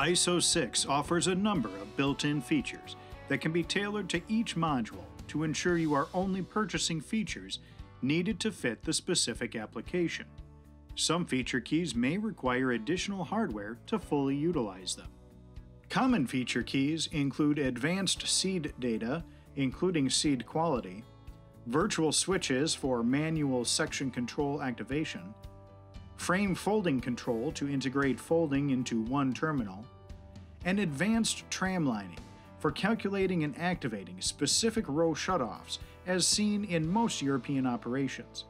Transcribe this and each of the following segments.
ISO 6 offers a number of built in features that can be tailored to each module to ensure you are only purchasing features needed to fit the specific application. Some feature keys may require additional hardware to fully utilize them. Common feature keys include advanced seed data, including seed quality, virtual switches for manual section control activation, frame folding control to integrate folding into one terminal, and advanced tramlining for calculating and activating specific row shutoffs as seen in most European operations.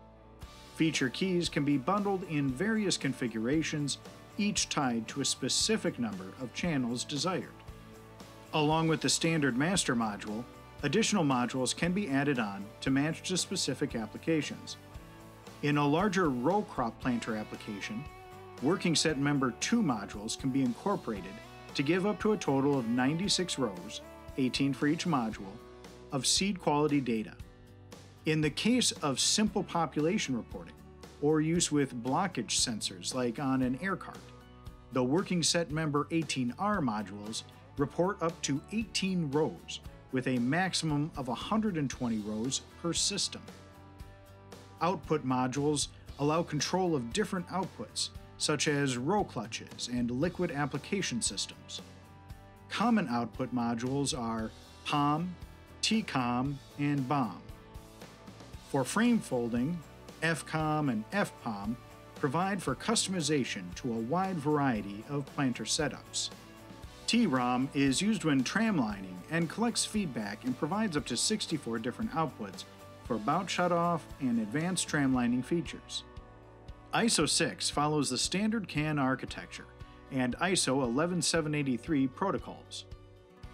Feature keys can be bundled in various configurations, each tied to a specific number of channels desired. Along with the standard master module, additional modules can be added on to match to specific applications. In a larger row crop planter application, working set member 2 modules can be incorporated to give up to a total of 96 rows, 18 for each module, of seed quality data. In the case of simple population reporting, or use with blockage sensors like on an air cart, the working set member 18R modules report up to 18 rows with a maximum of 120 rows per system. Output modules allow control of different outputs, such as row clutches and liquid application systems. Common output modules are POM, TCOM, and BOM. For frame folding, FCOM and FPOM provide for customization to a wide variety of planter setups. TROM is used when tramlining and collects feedback and provides up to 64 different outputs for bout shutoff and advanced tramlining features. ISO 6 follows the standard CAN architecture and ISO 11783 protocols.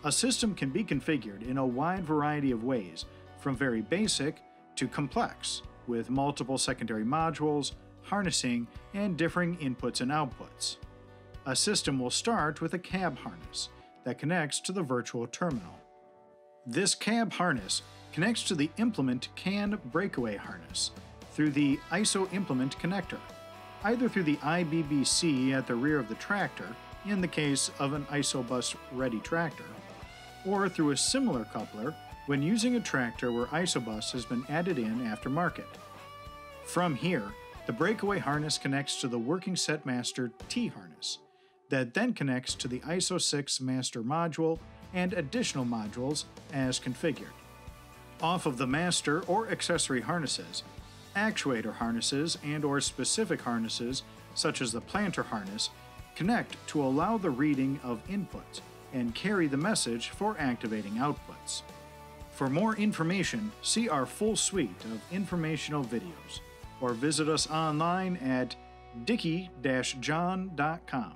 A system can be configured in a wide variety of ways, from very basic to complex, with multiple secondary modules, harnessing, and differing inputs and outputs. A system will start with a cab harness that connects to the virtual terminal. This cab harness connects to the implement CAN breakaway harness through the ISO implement connector, either through the IBBC at the rear of the tractor, in the case of an ISOBUS ready tractor, or through a similar coupler when using a tractor where ISOBUS has been added in aftermarket. From here, the breakaway harness connects to the working set master T harness, that then connects to the ISO 6 master module and additional modules as configured. Off of the master or accessory harnesses, actuator harnesses and or specific harnesses such as the planter harness connect to allow the reading of inputs and carry the message for activating outputs. For more information, see our full suite of informational videos or visit us online at dickey-john.com.